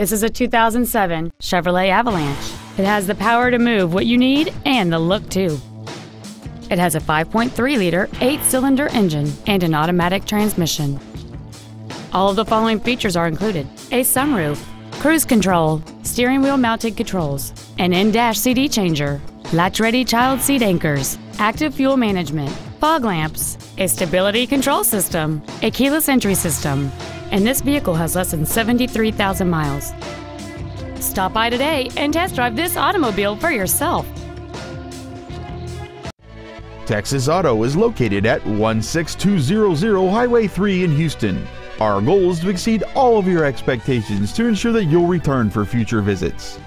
This is a 2007 Chevrolet Avalanche. It has the power to move what you need and the look too. It has a 5.3 liter, 8 cylinder engine and an automatic transmission. All of the following features are included a sunroof, cruise control, steering wheel mounted controls, an in dash CD changer, latch ready child seat anchors, active fuel management, fog lamps, a stability control system, a keyless entry system, and this vehicle has less than 73,000 miles. Stop by today and test drive this automobile for yourself. Texas Auto is located at 16200 Highway 3 in Houston. Our goal is to exceed all of your expectations to ensure that you'll return for future visits.